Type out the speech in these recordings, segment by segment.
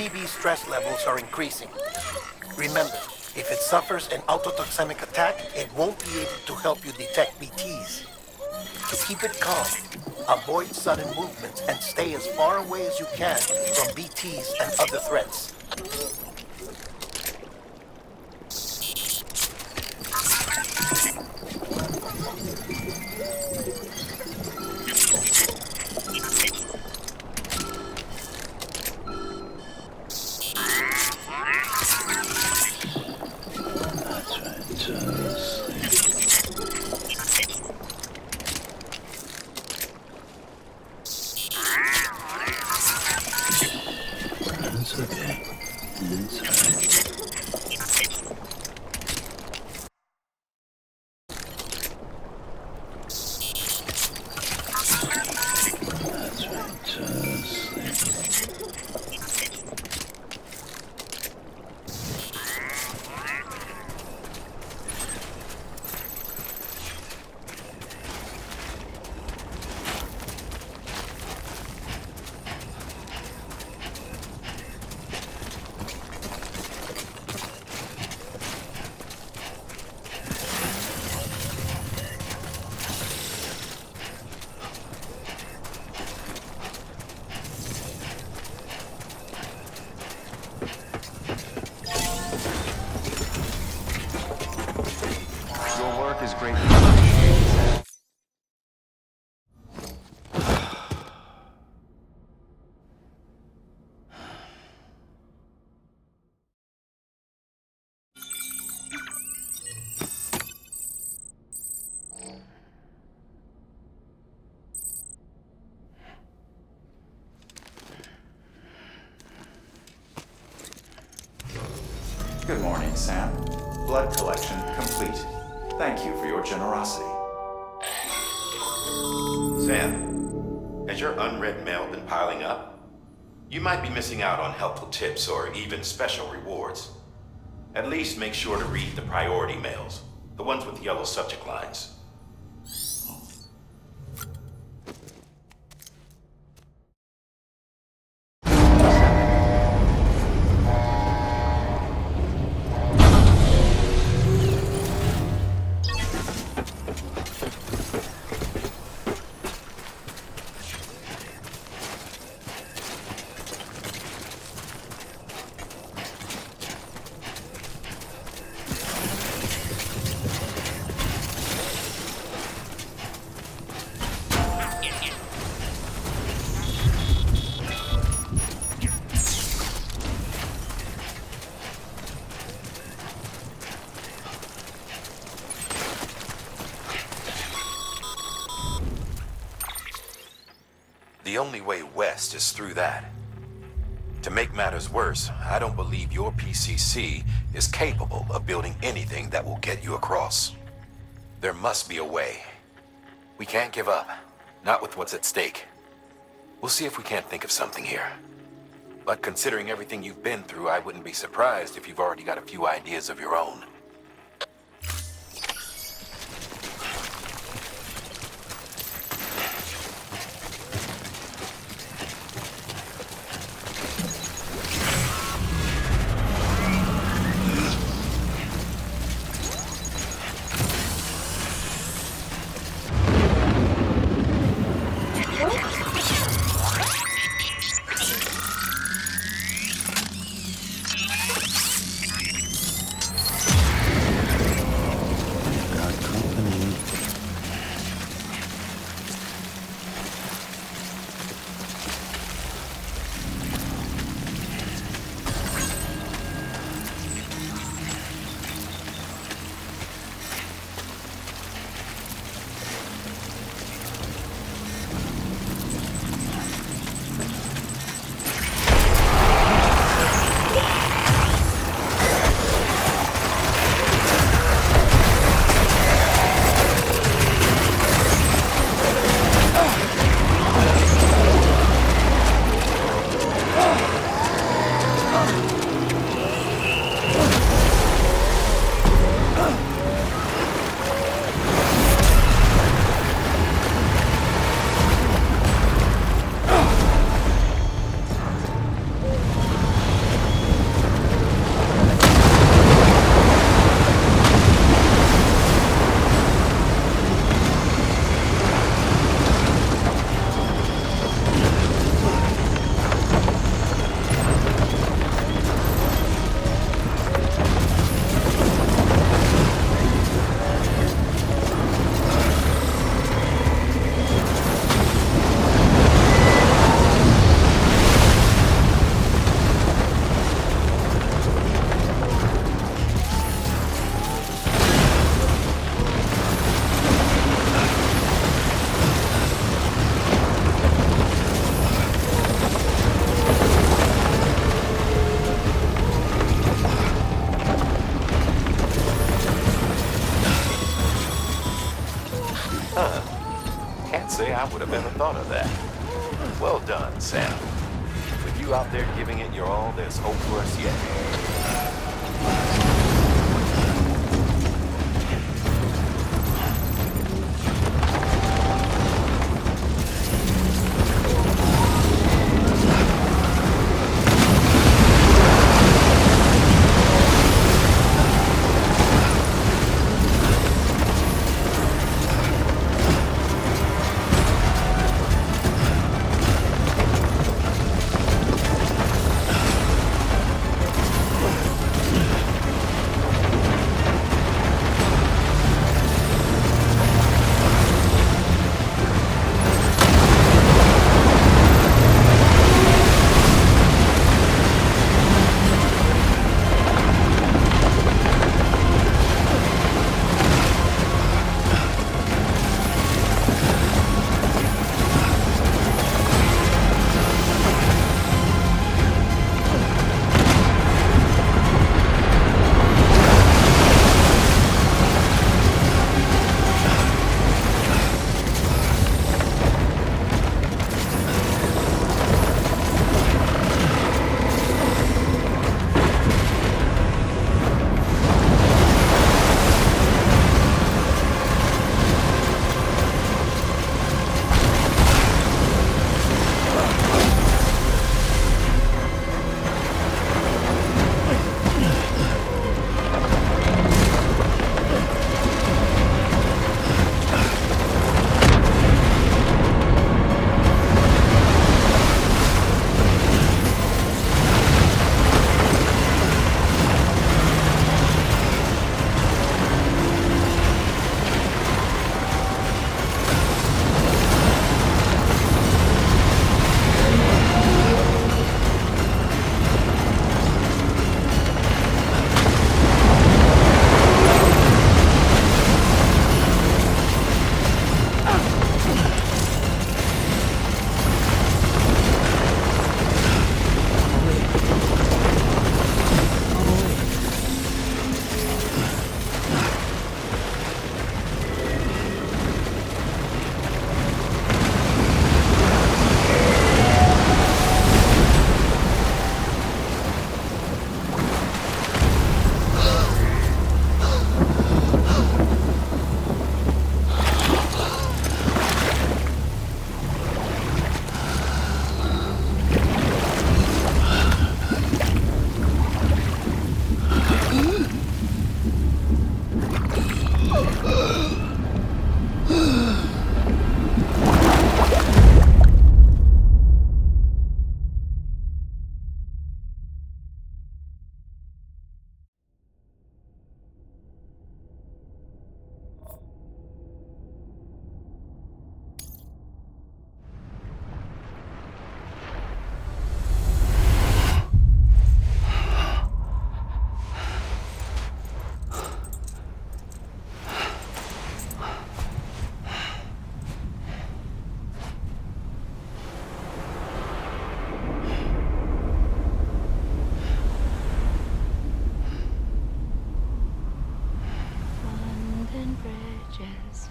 Your BB stress levels are increasing. Remember, if it suffers an autotoxemic attack, it won't be able to help you detect BTs. To keep it calm, avoid sudden movements and stay as far away as you can from BTs and other threats. Good morning, Sam. Blood collection complete. Thank you for your generosity. Sam, has your unread mail been piling up? You might be missing out on helpful tips or even special rewards. At least make sure to read the priority mails, the ones with yellow subject lines. The only way west is through that. To make matters worse, I don't believe your PCC is capable of building anything that will get you across. There must be a way. We can't give up. Not with what's at stake. We'll see if we can't think of something here. But considering everything you've been through, I wouldn't be surprised if you've already got a few ideas of your own. Huh. Can't say I would have ever thought of that. Well done, Sam. With you out there giving it your all, there's hope for us yet.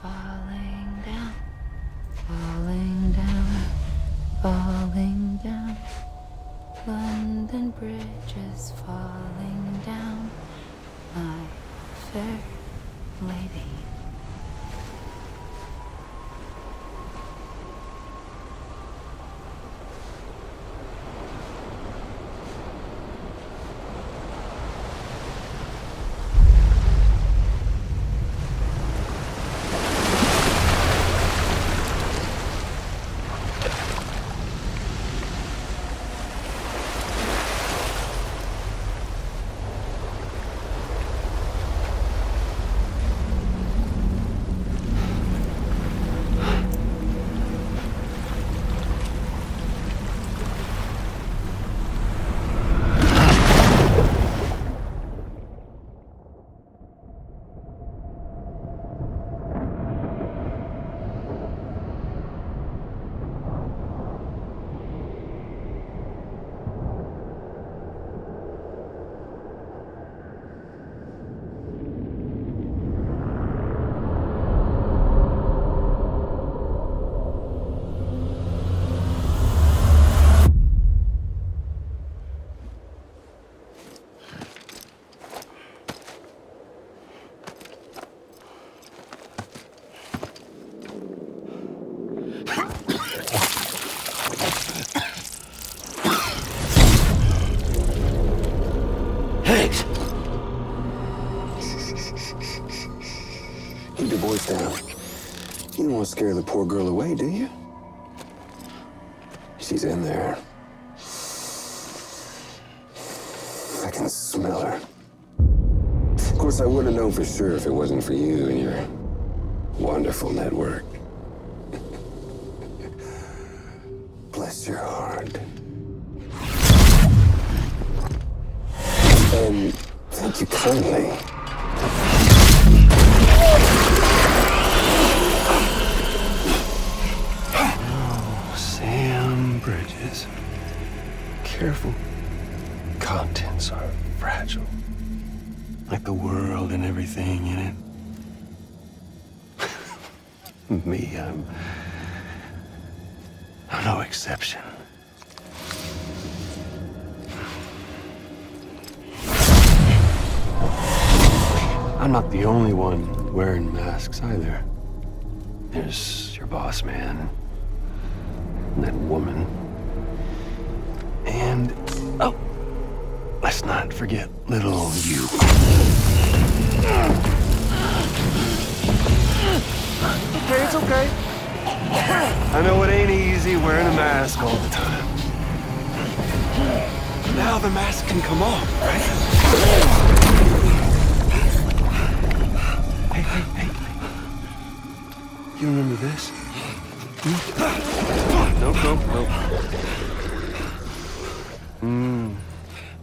falling down, falling down, falling down. London bridges falling down, my fair lady. Scare the poor girl away, do you? She's in there. I can smell her. Of course, I wouldn't have known for sure if it wasn't for you and your wonderful network. Bless your heart. And thank you kindly. Bridges. Careful. Contents are fragile. Like the world and everything in it. Me, I'm. I'm no exception. I'm not the only one wearing masks either. There's your boss man, and that woman, and oh, let's not forget little you. Okay, it's okay. I know it ain't easy wearing a mask all the time. Now the mask can come off, right? Hey, hey, hey. You remember this? Hmm? Nope, nope, nope. Hmm.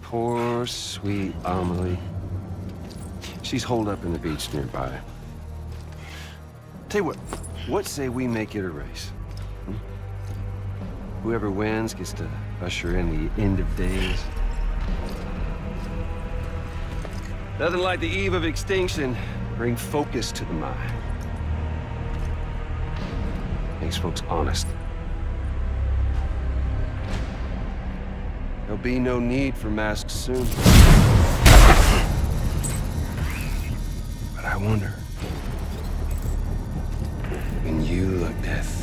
Poor, sweet Amelie. She's holed up in the beach nearby. Tell you what, what say we make it a race? Hmm? Whoever wins gets to usher in the end of days. Nothing like the eve of extinction. Bring focus to the mind. Makes folks honest. There'll be no need for masks soon. But I wonder. When you look death